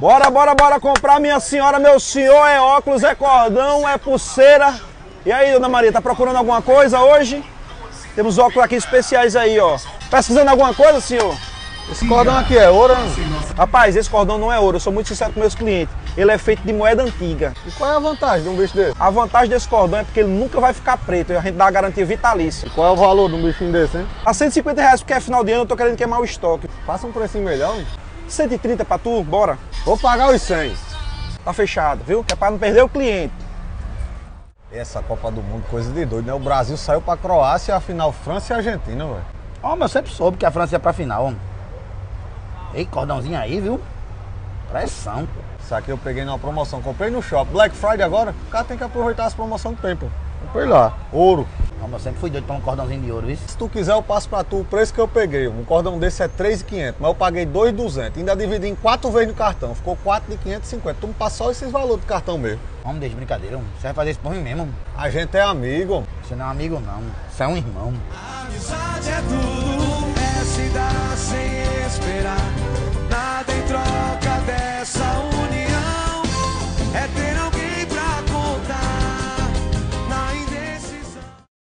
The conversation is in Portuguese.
Bora, bora, bora comprar, minha senhora, meu senhor. É óculos, é cordão, é pulseira. E aí, dona Maria, tá procurando alguma coisa hoje? Temos óculos aqui especiais aí, ó. Pesquisando alguma coisa, senhor? Esse cordão aqui é ouro, hein? Rapaz, esse cordão não é ouro, eu sou muito sincero com meus clientes. Ele é feito de moeda antiga. E qual é a vantagem de um bicho desse? A vantagem desse cordão é porque ele nunca vai ficar preto e a gente dá a garantia vitalícia. E qual é o valor de um bichinho desse, hein? A 150 reais porque é final de ano, eu tô querendo queimar o estoque. Passa um precinho melhor, hein? 130 pra tu, bora. Vou pagar os 100. Tá fechado, viu? Que é pra não perder o cliente. Essa Copa do Mundo, coisa de doido, né? O Brasil saiu pra Croácia, afinal França e Argentina, velho. Ó, mas eu sempre soube que a França ia pra final, homem. Ei, cordãozinho aí, viu? Pressão. Isso aqui eu peguei numa promoção, comprei no shopping. Black Friday agora, o cara tem que aproveitar as promoções do tempo. Comprei lá, ouro. Mas eu sempre fui doido pra um cordãozinho de ouro, viu? Se tu quiser, eu passo pra tu o preço que eu peguei. Um cordão desse é 3,500, mas eu paguei 2,200. Ainda dividi em quatro vezes no cartão. Ficou 4 de 550. Tu me passou só esses valores do cartão mesmo. Homem, deixa de brincadeira, homem. Você vai fazer isso por mim mesmo, homem. A gente é amigo. Você não é amigo, não. Você é um irmão. Amizade é tudo,